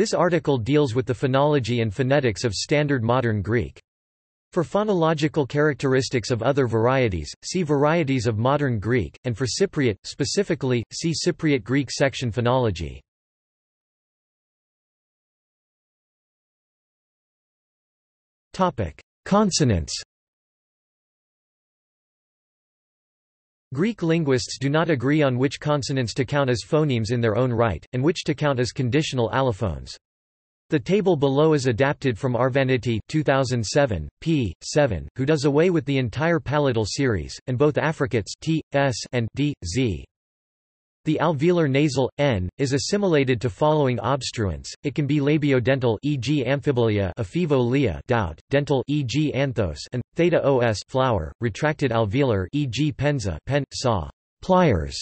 This article deals with the phonology and phonetics of Standard Modern Greek. For phonological characteristics of other varieties, see Varieties of Modern Greek, and for Cypriot, specifically, see Cypriot Greek section phonology. Consonants Greek linguists do not agree on which consonants to count as phonemes in their own right, and which to count as conditional allophones. The table below is adapted from Arvaniti 2007, p. 7, who does away with the entire palatal series, and both affricates t, s, and d, z. The alveolar nasal n is assimilated to following obstruents. It can be labiodental, e.g., amphibolia, aphivo doubt, dental, e.g., anthos, and theta os flower, retracted alveolar, e.g., penza, pen, saw, pliers.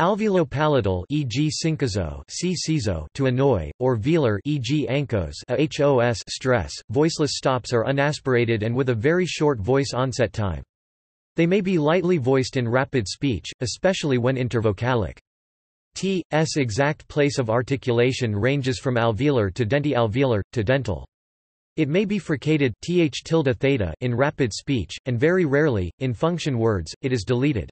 Alveolopalatal e.g. syncozo C to annoy, or velar e.g. ankos HOS stress. Voiceless stops are unaspirated and with a very short voice onset time. They may be lightly voiced in rapid speech, especially when intervocalic. T, s exact place of articulation ranges from alveolar to denti-alveolar, to dental. It may be fricated th tilde theta in rapid speech, and very rarely, in function words, it is deleted.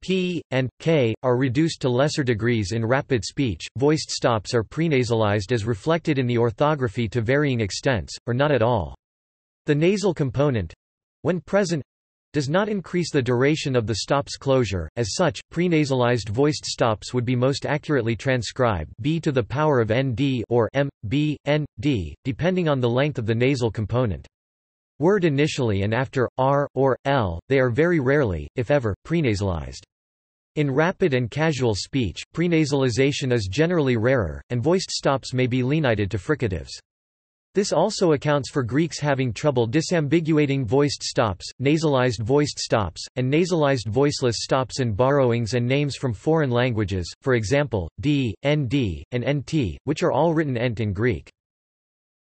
P and k are reduced to lesser degrees in rapid speech. Voiced stops are prenasalized as reflected in the orthography to varying extents, or not at all. The nasal component when present does not increase the duration of the stop's closure. As such, prenasalized voiced stops would be most accurately transcribed b to the power of nd or m, b, n, d, depending on the length of the nasal component. Word initially and after r or l, they are very rarely, if ever, prenasalized. In rapid and casual speech, prenasalization is generally rarer, and voiced stops may be lenited to fricatives. This also accounts for Greeks having trouble disambiguating voiced stops, nasalized voiced stops, and nasalized voiceless stops in borrowings and names from foreign languages, for example, d, nd, and nt, which are all written ent in Greek.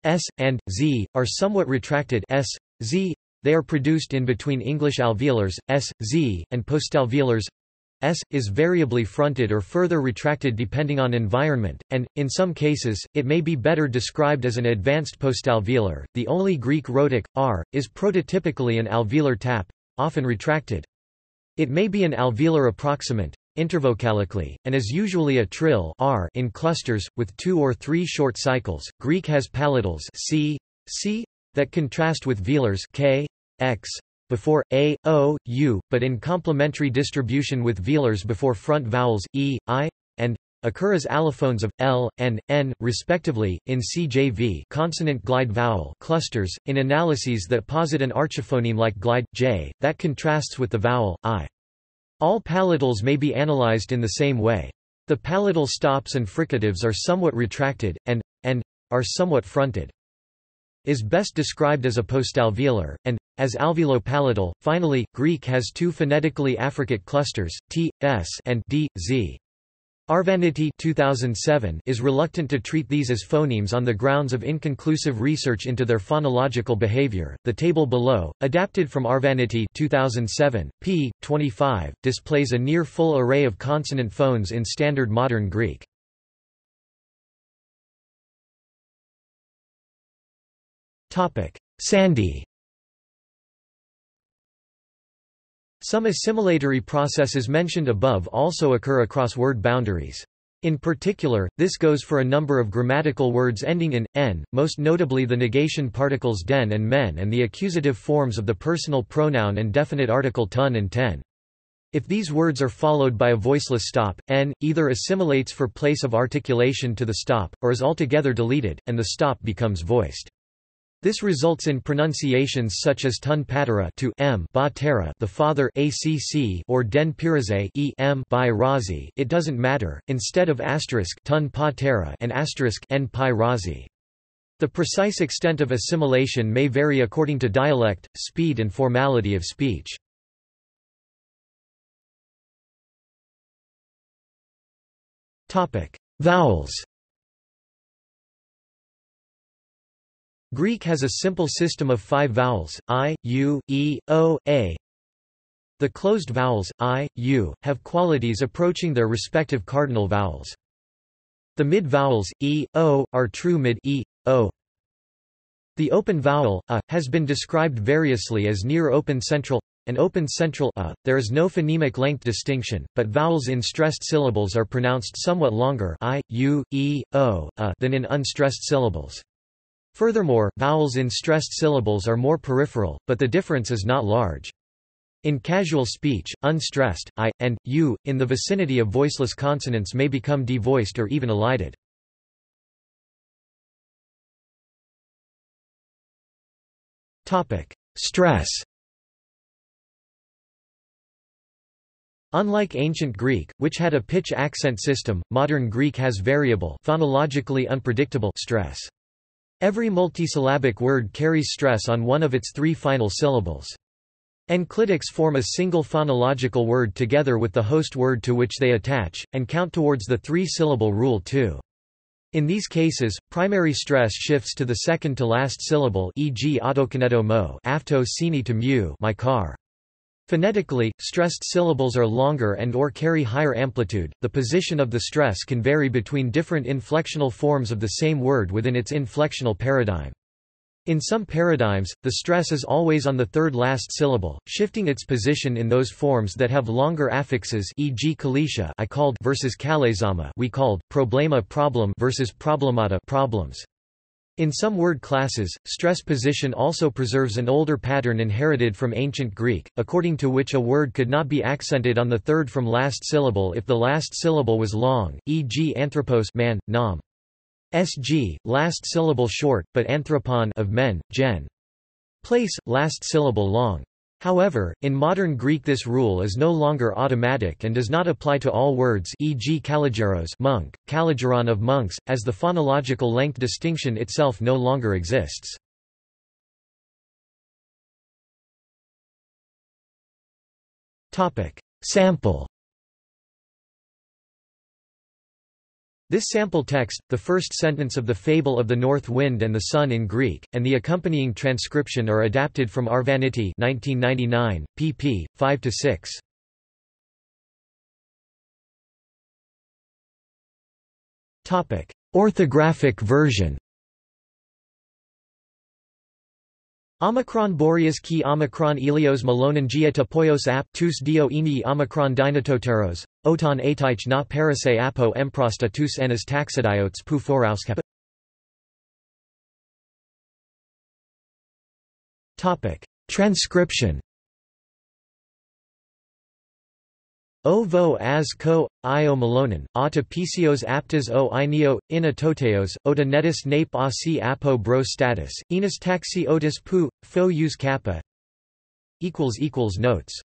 s, and, z, are somewhat retracted s, z, they are produced in between English alveolars, s, z, and postalveolars S, is variably fronted or further retracted depending on environment, and, in some cases, it may be better described as an advanced postalveolar. The only Greek rhotic, r, is prototypically an alveolar tap, often retracted. It may be an alveolar approximant, intervocalically, and is usually a trill r in clusters, with two or three short cycles. Greek has palatals c, c, that contrast with velars k, x, before a, o, u, but in complementary distribution with velars before front vowels e, i, and occur as allophones of l, n, n, respectively, in CJV consonant glide vowel clusters, in analyses that posit an archiphoneme like glide, j, that contrasts with the vowel, i. All palatals may be analyzed in the same way. The palatal stops and fricatives are somewhat retracted, and, and, are somewhat fronted. Is best described as a postalveolar, and, as alveolo-palatal. Finally, Greek has two phonetically affricate clusters, t, s and d, z. Arvaniti 2007 is reluctant to treat these as phonemes on the grounds of inconclusive research into their phonological behavior. The table below, adapted from Arvaniti 2007, p. 25, displays a near full array of consonant phones in Standard Modern Greek. Topic: Sandhi Some assimilatory processes mentioned above also occur across word boundaries. In particular, this goes for a number of grammatical words ending in n, most notably the negation particles den and men and the accusative forms of the personal pronoun and definite article tun and ten. If these words are followed by a voiceless stop, n, either assimilates for place of articulation to the stop, or is altogether deleted, and the stop becomes voiced. This results in pronunciations such as tun patera to m ba the father acc or den piraze e m by razi it doesn't matter, instead of asterisk tun pa and asterisk n pi razi. The precise extent of assimilation may vary according to dialect, speed and formality of speech. Topic: Vowels Greek has a simple system of five vowels, i, u, e, o, a. The closed vowels, i, u, have qualities approaching their respective cardinal vowels. The mid-vowels, e, o, are true mid e, o. The open vowel, a, has been described variously as near open central and open central a. There is no phonemic length distinction, but vowels in stressed syllables are pronounced somewhat longer i, u, e, o, a than in unstressed syllables. Furthermore, vowels in stressed syllables are more peripheral, but the difference is not large. In casual speech, unstressed, i, and, u, in the vicinity of voiceless consonants may become devoiced or even elided. Stress Unlike ancient Greek, which had a pitch-accent system, modern Greek has variable phonologically unpredictable stress. Every multisyllabic word carries stress on one of its three final syllables. Enclitics form a single phonological word together with the host word to which they attach, and count towards the three-syllable rule too. In these cases, primary stress shifts to the second to last syllable e.g. autokineto mo afto sini to mu my car. Phonetically, stressed syllables are longer and or carry higher amplitude. The position of the stress can vary between different inflectional forms of the same word within its inflectional paradigm. In some paradigms, the stress is always on the third last syllable, shifting its position in those forms that have longer affixes e.g. kalisha I called versus kalezama we called, problema problem versus problemata problems. In some word classes, stress position also preserves an older pattern inherited from ancient Greek, according to which a word could not be accented on the third from last syllable if the last syllable was long, e.g. anthropos man, nam. Sg, last syllable short, but anthropon of men, gen. Place, last syllable long. However, in modern Greek this rule is no longer automatic and does not apply to all words e.g. kaligeros monk, kaligeron of monks, as the phonological length distinction itself no longer exists. Sample This sample text, the first sentence of the Fable of the North Wind and the Sun in Greek, and the accompanying transcription are adapted from Arvaniti 1999, pp. 5–6. Orthographic version Omicron Boreas ki Omicron Ilios Malonangia Poyos ap tous dio ini Omicron Dinatoteros, oton atich na parase apo emprosta tous enas taxidiotes pu forauskap Transcription O vo as ko, io malonan, ata pisios aptas o inio, ina toteos, ota netis nape asi apo bro status, enas taxi otis pu, fo use kappa. Notes